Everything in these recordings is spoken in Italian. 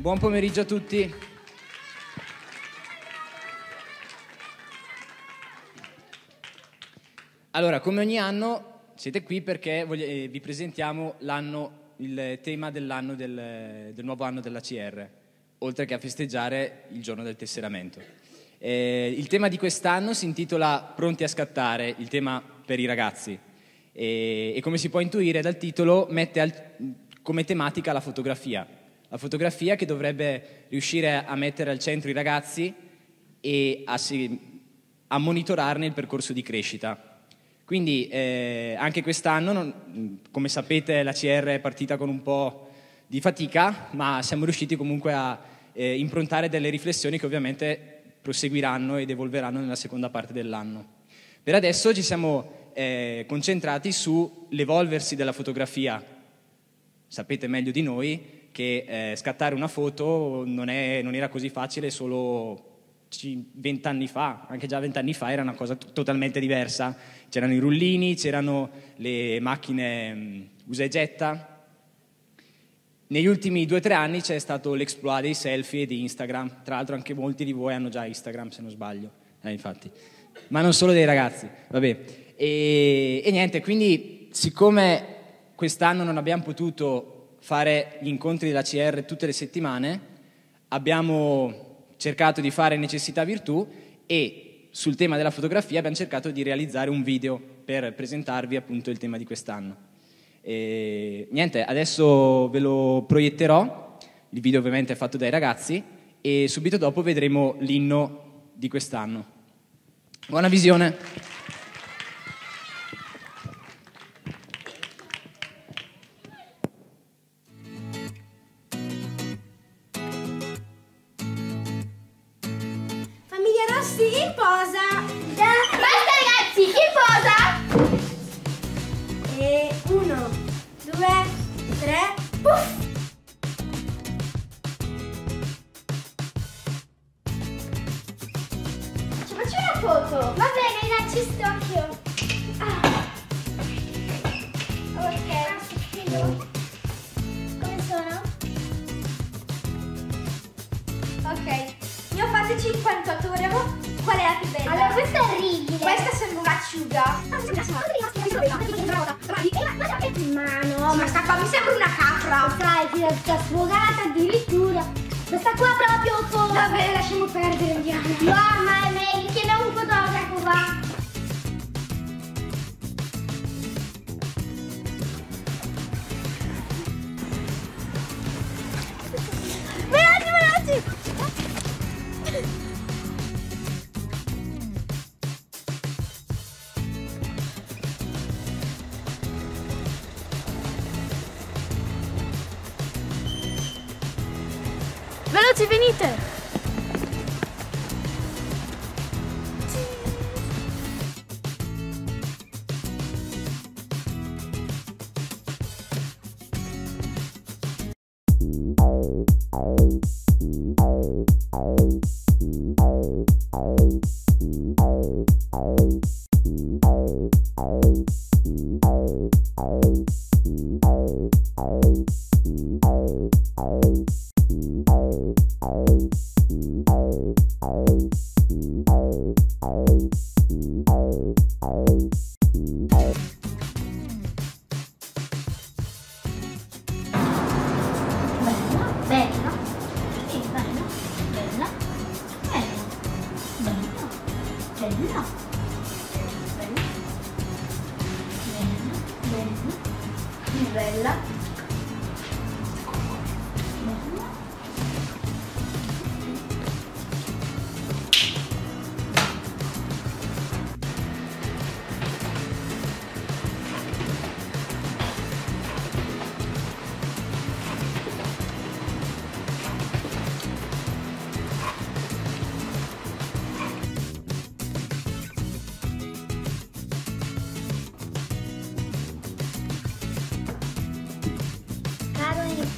Buon pomeriggio a tutti. Allora, come ogni anno siete qui perché eh, vi presentiamo il tema dell'anno del, del nuovo anno della CR, oltre che a festeggiare il giorno del tesseramento. Eh, il tema di quest'anno si intitola Pronti a scattare, il tema per i ragazzi. E, e come si può intuire dal titolo, mette al- come tematica la fotografia. La fotografia che dovrebbe riuscire a mettere al centro i ragazzi e a, a monitorarne il percorso di crescita. Quindi eh, anche quest'anno, come sapete, la CR è partita con un po' di fatica, ma siamo riusciti comunque a eh, improntare delle riflessioni che ovviamente proseguiranno ed evolveranno nella seconda parte dell'anno. Per adesso ci siamo eh, concentrati sull'evolversi della fotografia. Sapete meglio di noi che eh, scattare una foto non, è- non era così facile solo vent'anni fa, anche già vent'anni fa era una cosa t- totalmente diversa. C'erano i rullini, c'erano le macchine mh, usa e getta. Negli ultimi due o tre anni c'è stato l'exploit dei selfie e di Instagram. Tra l'altro anche molti di voi hanno già Instagram, se non sbaglio. Eh, infatti. Ma non solo dei ragazzi. Vabbè. E, e niente, quindi siccome quest'anno non abbiamo potuto fare gli incontri della CR tutte le settimane, abbiamo cercato di fare necessità virtù e sul tema della fotografia abbiamo cercato di realizzare un video per presentarvi appunto il tema di quest'anno. E, niente, adesso ve lo proietterò, il video ovviamente è fatto dai ragazzi e subito dopo vedremo l'inno di quest'anno. Buona visione! Ma mi sembra una capra. ti è tutta sfogata addirittura. Questa qua proprio con... Vabbè, lasciamo perdere, andiamo. No, ma è meglio che non un fotografo, va. ați venite! Oh.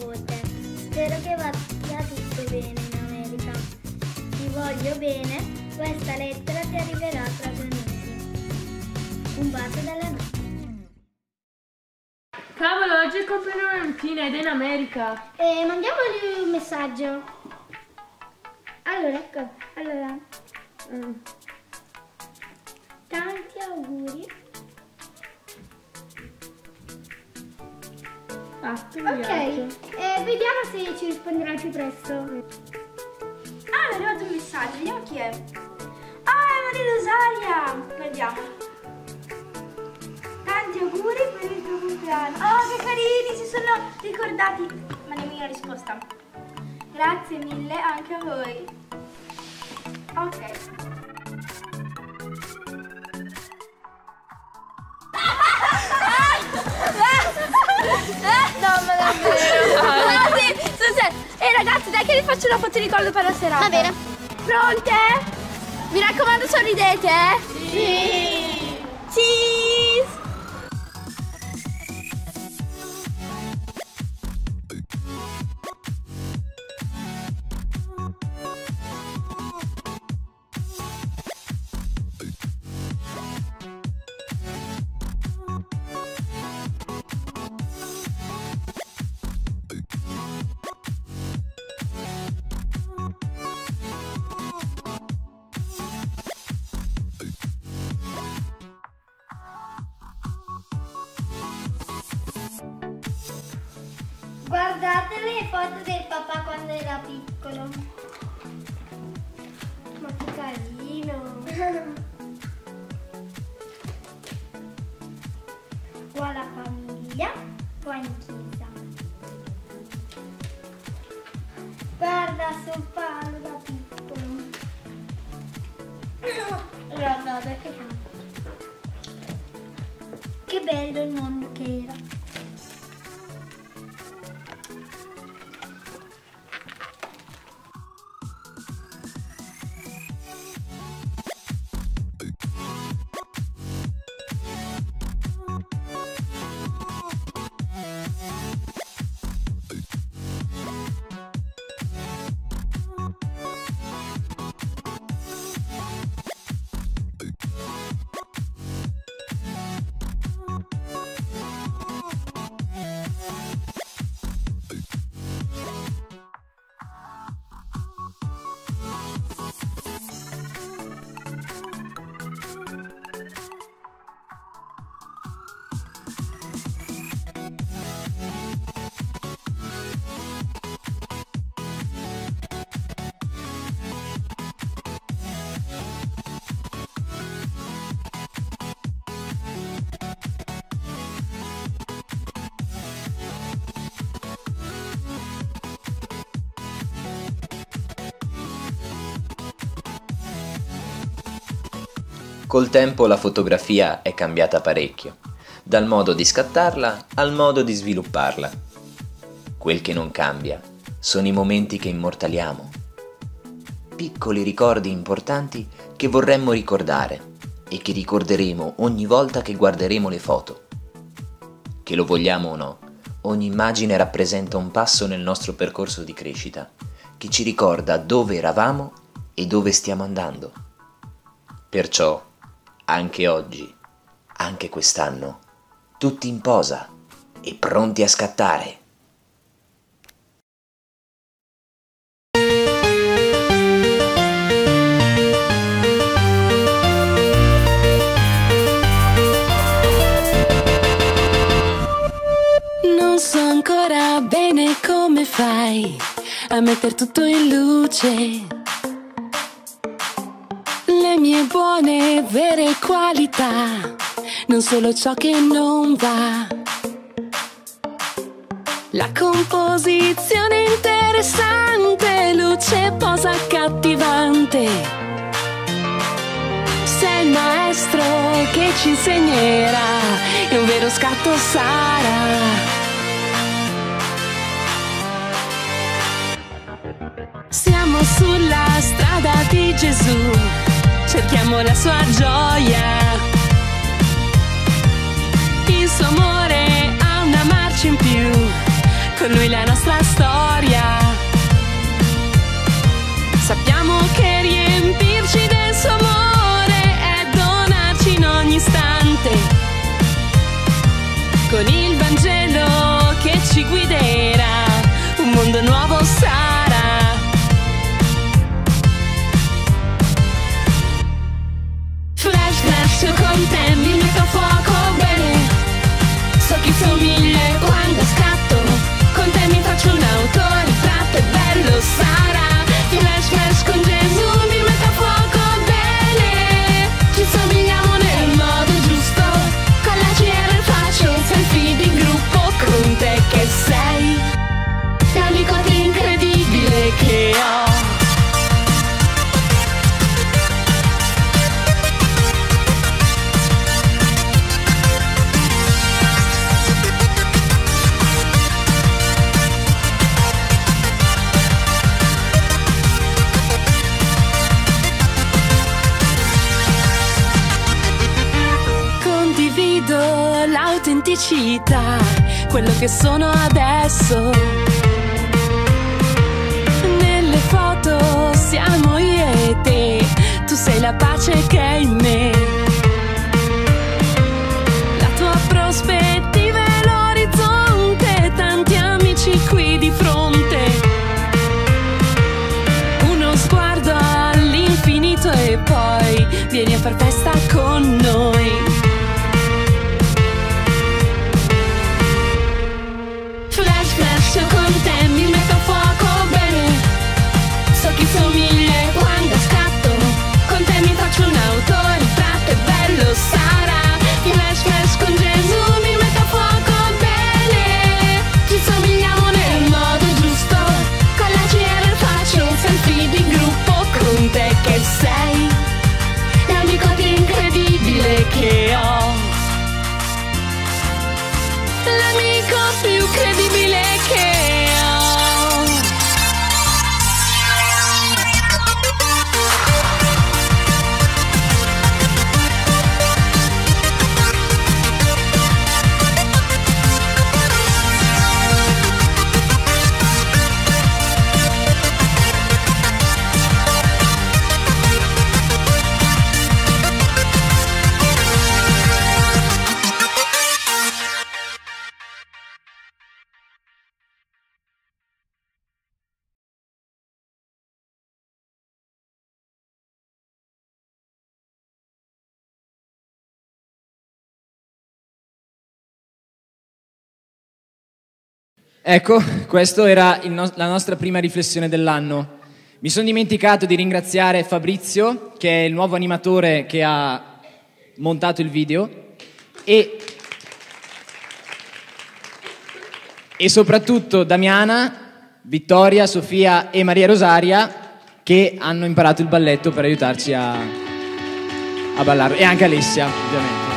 Nipote, spero che vada tutto bene in America. Ti voglio bene, questa lettera ti arriverà tra due mesi. Un bacio dalla nonna. Cavolo, oggi è compleanno Valentina ed è in America. Eh, mandiamogli un messaggio. Allora, ecco, allora. mm. Tanti auguri. Ah, Ok, eh, vediamo se ci risponderà più presto. Ah, mi è arrivato un messaggio, vediamo chi è. Ah, è Maria Rosaria! Guardiamo. Tanti auguri per il tuo compleanno. Oh, che carini, si sono ricordati. Mandiamo una risposta. Grazie mille anche a voi. Ok. Dai che vi faccio una foto di ricordo per la serata. Va bene. Pronte? Mi raccomando, sorridete, eh? Sì. Cheese. Guardate le foto del papà quando era piccolo. Ma che carino. Qua la famiglia, qua in chiesa. Guarda sul palo da piccolo. Guardate che bello il mondo che era. Col tempo la fotografia è cambiata parecchio, dal modo di scattarla al modo di svilupparla. Quel che non cambia sono i momenti che immortaliamo, piccoli ricordi importanti che vorremmo ricordare e che ricorderemo ogni volta che guarderemo le foto. Che lo vogliamo o no, ogni immagine rappresenta un passo nel nostro percorso di crescita, che ci ricorda dove eravamo e dove stiamo andando. Perciò, anche oggi, anche quest'anno, tutti in posa e pronti a scattare. Non so ancora bene come fai a mettere tutto in luce. Le mie buone, vere qualità, non solo ciò che non va. La composizione interessante, luce posa accattivante. Sei il maestro che ci insegnerà e un vero scatto sarà. Siamo sulla strada di Gesù, cerchiamo la sua gioia. Il suo amore ha una marcia in più, con lui la nostra storia. Sappiamo che riempirci del suo amore è donarci in ogni istante. Con il l'autenticità, quello che sono adesso. Nelle foto siamo io e te, tu sei la pace che è in me. La tua prospettiva è l'orizzonte, tanti amici qui di fronte. Uno sguardo all'infinito e poi vieni a far festa Ecco, questa era no- la nostra prima riflessione dell'anno. Mi sono dimenticato di ringraziare Fabrizio, che è il nuovo animatore che ha montato il video, e, e soprattutto Damiana, Vittoria, Sofia e Maria Rosaria, che hanno imparato il balletto per aiutarci a, a ballare, e anche Alessia, ovviamente.